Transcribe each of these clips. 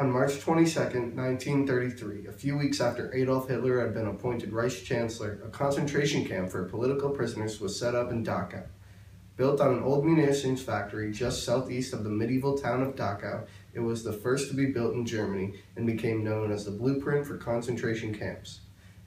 On March 22, 1933, a few weeks after Adolf Hitler had been appointed Reich Chancellor, a concentration camp for political prisoners was set up in Dachau. Built on an old munitions factory just southeast of the medieval town of Dachau, it was the first to be built in Germany and became known as the blueprint for concentration camps.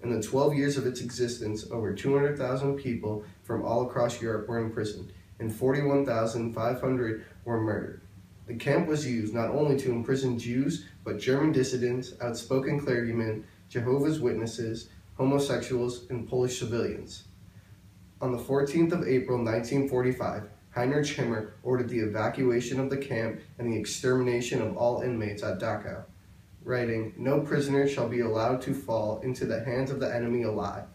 In the 12 years of its existence, over 200,000 people from all across Europe were imprisoned, and 41,500 were murdered. The camp was used not only to imprison Jews, but German dissidents, outspoken clergymen, Jehovah's Witnesses, homosexuals, and Polish civilians. On the 14th of April 1945, Heinrich Himmler ordered the evacuation of the camp and the extermination of all inmates at Dachau, writing, No prisoner shall be allowed to fall into the hands of the enemy alive.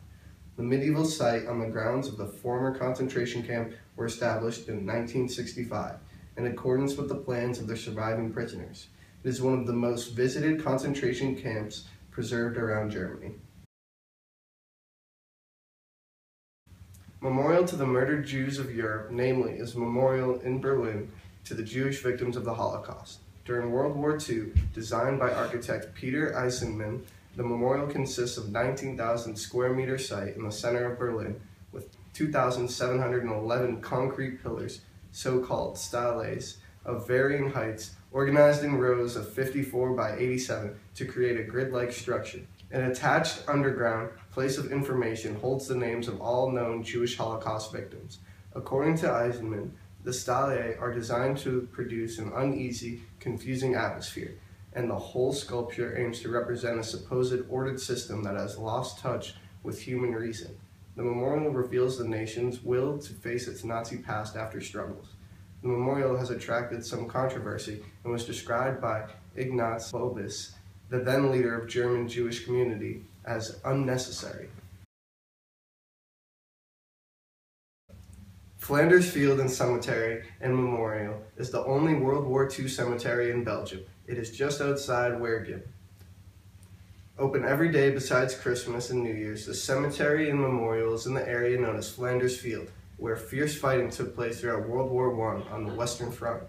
The medieval site on the grounds of the former concentration camp were established in 1965 in accordance with the plans of the surviving prisoners. It is one of the most visited concentration camps preserved around Germany. Memorial to the murdered Jews of Europe, namely, is a memorial in Berlin to the Jewish victims of the Holocaust. During World War II, designed by architect Peter Eisenman, the memorial consists of 19,000 square meter site in the center of Berlin with 2,711 concrete pillars so-called steles of varying heights, organized in rows of 54 by 87 to create a grid-like structure. An attached underground place of information holds the names of all known Jewish Holocaust victims. According to Eisenman, the stelae are designed to produce an uneasy, confusing atmosphere, and the whole sculpture aims to represent a supposed ordered system that has lost touch with human reason. The memorial reveals the nation's will to face its Nazi past after struggles. The memorial has attracted some controversy and was described by Ignatz Bubis, the then leader of German Jewish community, as unnecessary. Flanders Field and Cemetery and Memorial is the only World War II cemetery in Belgium. It is just outside Waregem. Open every day besides Christmas and New Year's, the cemetery and memorial is in the area known as Flanders Field, where fierce fighting took place throughout World War I on the Western Front.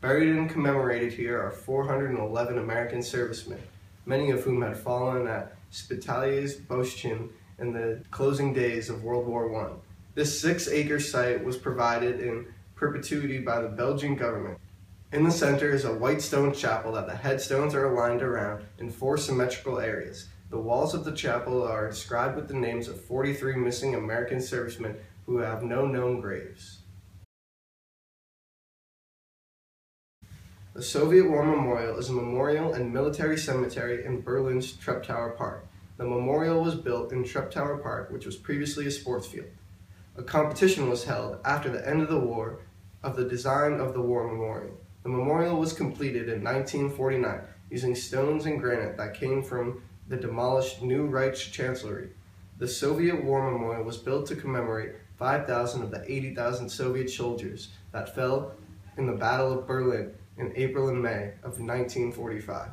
Buried and commemorated here are 411 American servicemen, many of whom had fallen at Spitaals Bosschen in the closing days of World War I. This six-acre site was provided in perpetuity by the Belgian government. In the center is a white stone chapel that the headstones are aligned around in four symmetrical areas. The walls of the chapel are inscribed with the names of 43 missing American servicemen who have no known graves. The Soviet War Memorial is a memorial and military cemetery in Berlin's Treptower Park. The memorial was built in Treptower Park, which was previously a sports field. A competition was held after the end of the war of the design of the war memorial. The memorial was completed in 1949 using stones and granite that came from the demolished New Reich Chancellery. The Soviet War Memorial was built to commemorate 5,000 of the 80,000 Soviet soldiers that fell in the Battle of Berlin in April and May of 1945.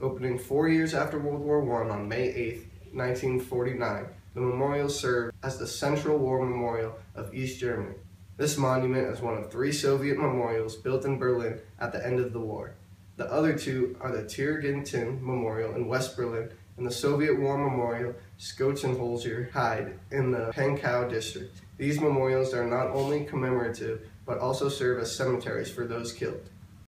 Opening four years after World War I on May 8, 1949, the memorial served as the Central War Memorial of East Germany. This monument is one of three Soviet memorials built in Berlin at the end of the war. The other two are the Tiergarten Memorial in West Berlin and the Soviet War Memorial Schönholzer Heide in the Pankow district. These memorials are not only commemorative, but also serve as cemeteries for those killed.